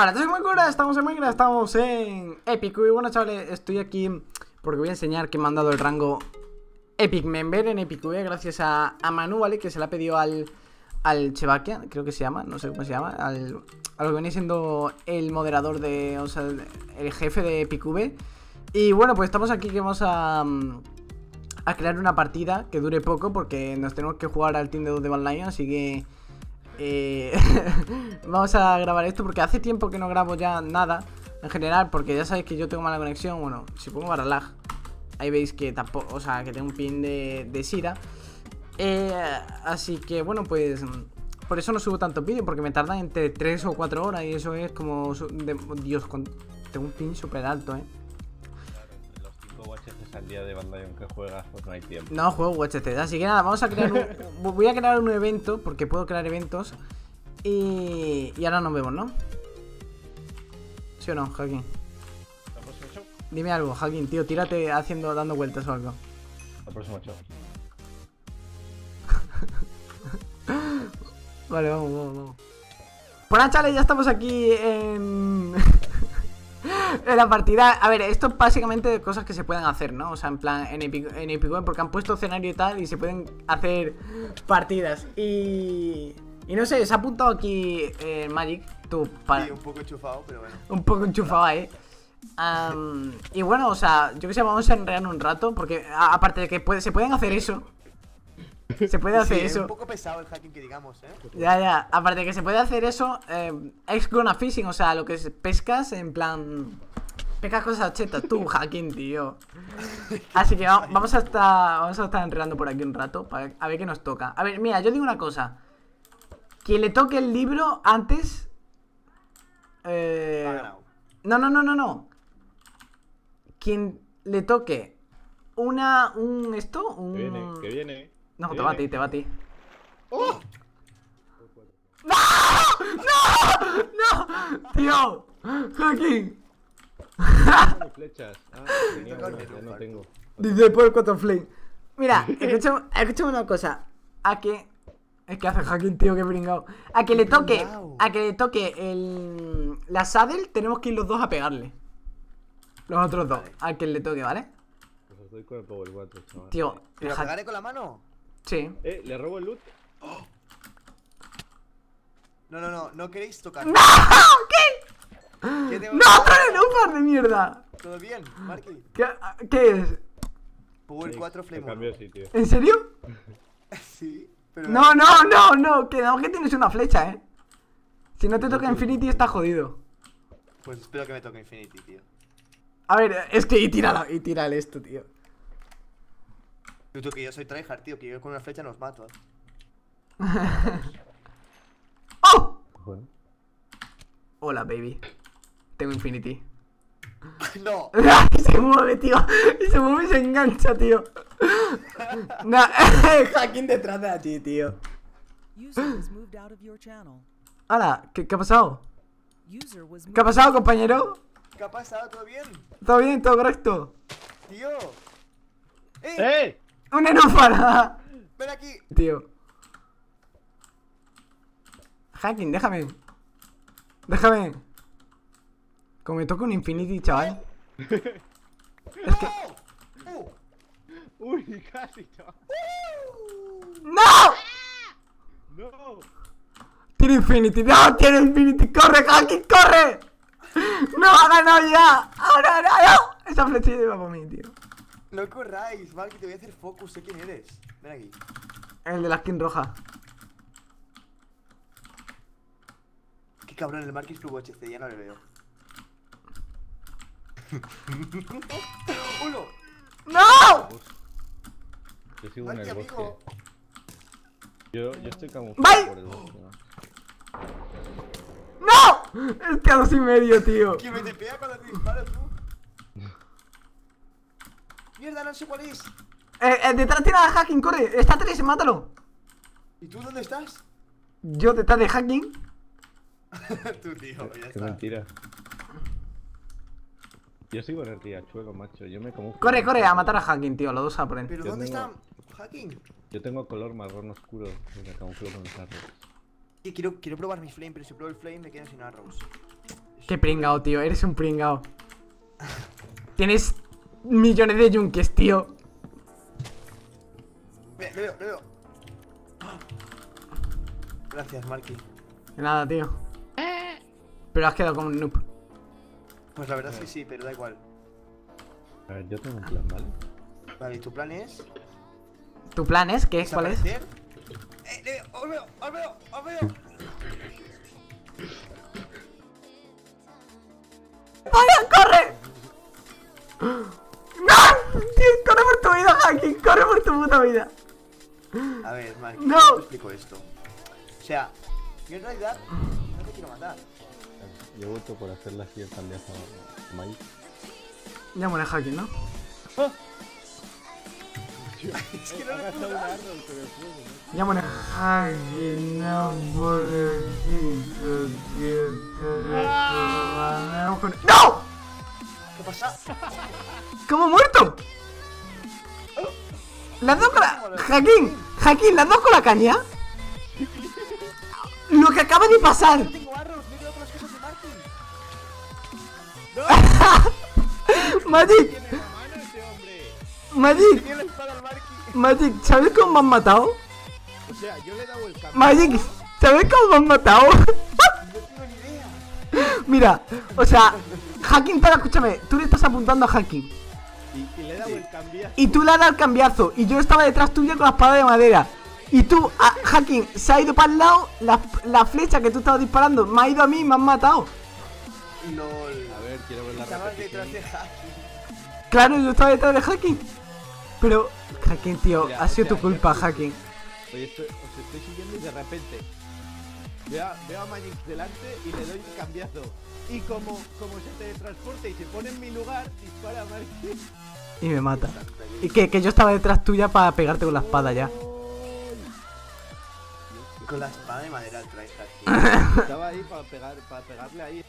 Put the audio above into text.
Hola, soy muy cura, estamos en Minecraft, estamos en Epic Y bueno chavales, estoy aquí porque voy a enseñar que me han dado el rango Epic Member en Epic Gracias a, a Manu, ¿vale? Que se la ha pedido al, al Chevakia, creo que se llama, no sé cómo se llama al, A lo que viene siendo el moderador de, o sea, el jefe de Epic Y bueno, pues estamos aquí que vamos a... A crear una partida que dure poco porque nos tenemos que jugar al Team de 2 de Van así que... Eh, vamos a grabar esto porque hace tiempo que no grabo ya nada en general, porque ya sabéis que yo tengo mala conexión. Bueno, si pongo para lag, ahí veis que tampoco, o sea, que tengo un pin de, de Sira. Eh, así que bueno, pues por eso no subo tantos vídeos, porque me tardan entre 3 o 4 horas y eso es como. Dios, tengo un pin súper alto, eh al día de Bandai que juegas, pues no hay tiempo. No juego UHC, así que nada, vamos a crear un, voy a crear un evento, porque puedo crear eventos. Y, y ahora nos vemos, ¿no? ¿Sí o no, Joaquín? Dime algo, Joaquín, tío, tírate haciendo, dando vueltas o algo. El próximo show. vale, vamos, vamos, vamos. Bueno, chale, ya estamos aquí en la partida. A ver, esto es básicamente cosas que se pueden hacer, ¿no? O sea, en plan, en Epic, en porque han puesto escenario y tal, y se pueden hacer partidas. Y. Y no sé, se ha apuntado aquí eh, Magic, tú, para. Sí, un poco enchufado, pero bueno. Un poco enchufado ahí. y bueno, o sea, yo que sé, vamos a enrear un rato, porque aparte de que puede, se pueden hacer eso. Se puede hacer eso. Es un poco pesado el hacking que digamos, ¿eh? Ya, ya. Aparte de que se puede hacer eso, eh, es gonna fishing, o sea, lo que es pescas en plan. Pescas cosas chetas, tú, hacking, tío. Así que vamos a estar. Vamos a estar enredando por aquí un rato. Para, a ver qué nos toca. A ver, mira, yo digo una cosa. Quien le toque el libro antes. Eh, no, no, no, no, no. Quien le toque una. un. esto. Un. Que viene, que viene. No, te va a ti, te va a ti. ¡Oh! ¡No! ¡No! ¡No! ¡Tío! ¡Joaquín! flechas. Ah, no tengo. Dice por cuatro flame. Mira, escúchame, escúchame una cosa. A que. Es que hace hacking, tío, que bringado. A que le toque. A que le toque el. La saddle, tenemos que ir los dos a pegarle. Los otros dos. A que le toque, ¿vale? Pues estoy con el Power 4, chaval. Tío, ¿Pero pegaré con la mano? Sí. Eh, ¿le robo el loot? No, no, no, no queréis tocar. ¡No! ¿Qué? ¿Qué ¡No, par de mierda! ¿Todo bien, Marky? ¿Qué, ¿Qué es? Power 4 Flame cambio de sitio. ¿En serio? sí, pero. No, no, no, no, que no, que tienes una flecha, eh. Si no te toca Infinity, está jodido. Pues espero que me toque Infinity, tío. A ver, es que y tírala, y tírale esto, tío. Tú, que yo soy tryhard, tío, que yo con una flecha nos mato. ¡Oh! Hola, baby. Tengo Infinity. ¡No! se mueve, tío. Se mueve y se engancha, tío. no, hacking detrás de ti, tío. Hola, ¿qué, ¿qué ha pasado? ¿Qué ha pasado, compañero? ¿Qué ha pasado? ¿Todo bien? ¿Todo bien? ¿Todo correcto? Tío. ¡Eh! ¡Eh! ¡Una enófara! ¡Ven aquí! Tío. Hacking, déjame. Déjame. Como me toca un Infinity, chaval. es que. Uy, casi, chaval. ¡No! ¡No! Tiene Infinity, no, tiene Infinity, corre, Hacking, corre. No, ha ganado ya. Ahora, no, no. Esa flechilla iba por mí, tío. No corráis, que te voy a hacer focus, sé quién eres. Ven aquí. El de la skin roja. Qué cabrón, el Marquis Club HC, ya no le veo. ¡Uno! ¡No! Yo sigo en el bosque. Yo, yo estoy camuflado por el bosque. ¡No! Es que a dos y medio, tío. ¿Quién me te pega cuando te disparas tú? Mierda, no sé cuál es. Eh, eh, detrás tiene a hacking, corre. Está tres, mátalo. ¿Y tú dónde estás? Yo detrás de hacking. tú, tío, ya Qué mentira. Yo sigo en el riachuelo, macho. Yo me como. Corre, corre, a matar a hacking, tío. Los dos a por ¿Pero dónde está hacking? Yo tengo color marrón oscuro. Me camuflo con quiero, quiero probar mi flame, pero si pruebo el flame me quedo sin arrows. Qué pringao, tío. Eres un pringao. Tienes millones de yunques, tío. Le veo, le veo. Gracias, Marky. De nada, tío. Pero has quedado como un noob. Pues la verdad es que sí, pero da igual. A ver, yo tengo un plan, ¿vale? Vale, ¿y tu plan es? ¿Tu plan es? ¿Qué? ¿Cuál es? ¡Eh, le veo! ¡Os veo! ¡Os veo! ¡Os veo! ¡Vaya, por vida. A ver, Marky, No. ¿cómo te explico esto? O sea, yo en realidad no te quiero matar. Yo voto por hacerle así el cambiazo a Mike. Ya muere Hacking, ¿no? Es que no Ha le puedo una dar. con el fuego, ¿no? Ya muere Hacking. No ¡No! ¿Qué pasa? ¿Cómo ha muerto? ¿Las dos con la... Jaquín, Jaquín, ¿las dos con la caña? Lo que acaba de pasar. Magic. Magic. Magic, ¿sabes cómo me han matado? O sea, yo le he dado el. Magic, ¿sabes cómo me han matado? Mira, o sea, Hacking, para, escúchame, tú le estás apuntando a Hacking. Y, y le he dado el cambiazo. Y tú le has dado el cambiazo. Y yo estaba detrás tuya con la espada de madera. Y tú, a, Hacking, se ha ido para el lado. La, la flecha que tú estabas disparando me ha ido a mí y me han matado. LOL. A ver, quiero ver la Estabas detrás de Haki. Claro, yo estaba detrás de Hacking. Pero, Hacking, tío, Mira, ha sido o tu culpa, Hacking. Oye, estoy, os estoy siguiendo y de repente veo a, veo a Magic delante y le doy el cambiazo. Y como, como se teletransporta y se pone en mi lugar, dispara a Magic. Y me mata. Y que, que yo estaba detrás tuya para pegarte con la espada ya. Con la espada de madera tryhard. Estaba ahí para pegar, para pegarle ahí.